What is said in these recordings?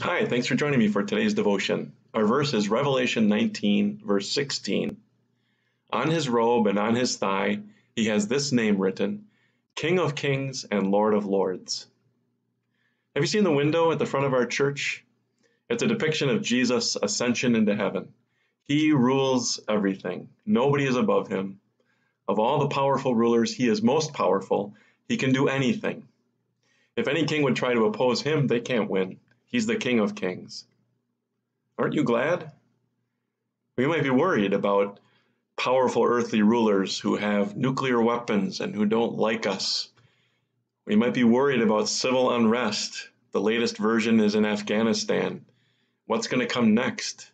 Hi, thanks for joining me for today's devotion. Our verse is Revelation 19, verse 16. On his robe and on his thigh, he has this name written King of Kings and Lord of Lords. Have you seen the window at the front of our church? It's a depiction of Jesus' ascension into heaven. He rules everything, nobody is above him. Of all the powerful rulers, he is most powerful. He can do anything. If any king would try to oppose him, they can't win. He's the King of Kings. Aren't you glad? We might be worried about powerful earthly rulers who have nuclear weapons and who don't like us. We might be worried about civil unrest. The latest version is in Afghanistan. What's going to come next?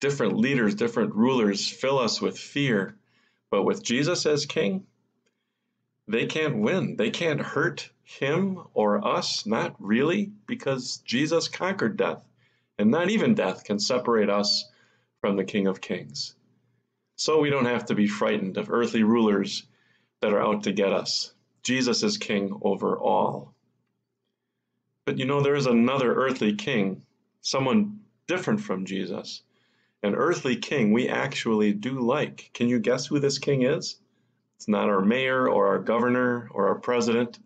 Different leaders, different rulers fill us with fear. But with Jesus as king, they can't win. They can't hurt him or us, not really, because Jesus conquered death, and not even death can separate us from the King of Kings. So we don't have to be frightened of earthly rulers that are out to get us. Jesus is king over all. But you know, there is another earthly king, someone different from Jesus. An earthly king we actually do like. Can you guess who this king is? It's not our mayor or our governor or our president.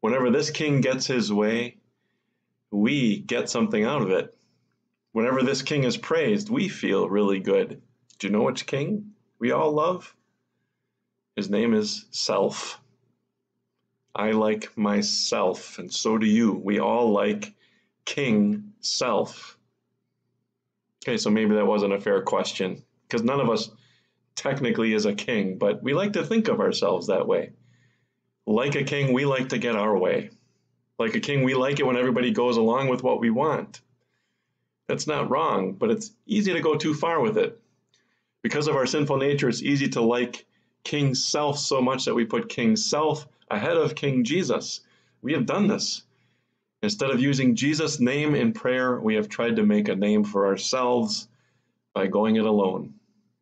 Whenever this king gets his way, we get something out of it. Whenever this king is praised, we feel really good. Do you know which king we all love? His name is Self. I like myself, and so do you. We all like King Self. Okay, so maybe that wasn't a fair question, because none of us technically is a king, but we like to think of ourselves that way. Like a king, we like to get our way. Like a king, we like it when everybody goes along with what we want. That's not wrong, but it's easy to go too far with it. Because of our sinful nature, it's easy to like King Self so much that we put King Self ahead of King Jesus. We have done this. Instead of using Jesus' name in prayer, we have tried to make a name for ourselves by going it alone.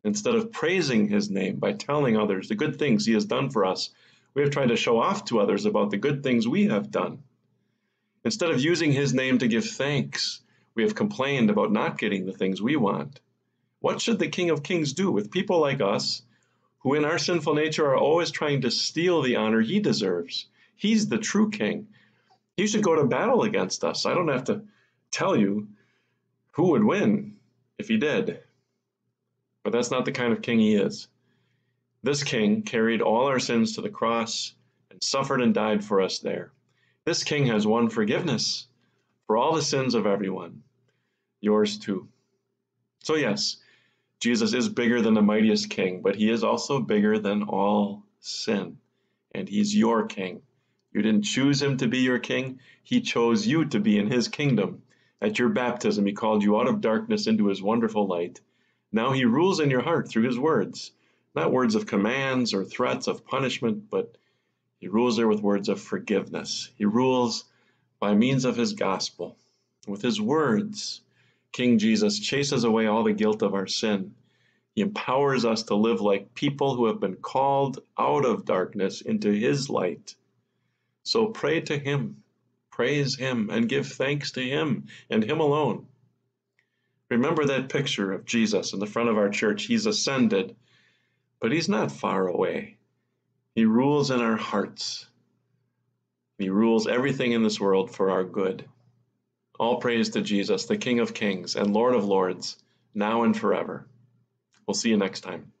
Instead of praising his name by telling others the good things he has done for us, we have tried to show off to others about the good things we have done. Instead of using his name to give thanks, we have complained about not getting the things we want. What should the King of Kings do with people like us, who in our sinful nature are always trying to steal the honor he deserves? He's the true King. He should go to battle against us. I don't have to tell you who would win if he did. But that's not the kind of king he is. This king carried all our sins to the cross and suffered and died for us there. This king has won forgiveness for all the sins of everyone, yours too. So, yes, Jesus is bigger than the mightiest king, but he is also bigger than all sin, and he's your king. You didn't choose him to be your king, he chose you to be in his kingdom. At your baptism, he called you out of darkness into his wonderful light. Now he rules in your heart through his words not words of commands or threats of punishment, but he rules there with words of forgiveness. He rules by means of his gospel. With his words, King Jesus chases away all the guilt of our sin. He empowers us to live like people who have been called out of darkness into his light. So pray to him, praise him, and give thanks to him and him alone. Remember that picture of Jesus in the front of our church. He's ascended but He's not far away. He rules in our hearts. He rules everything in this world for our good. All praise to Jesus, the King of Kings and Lord of Lords, now and forever. We'll see you next time.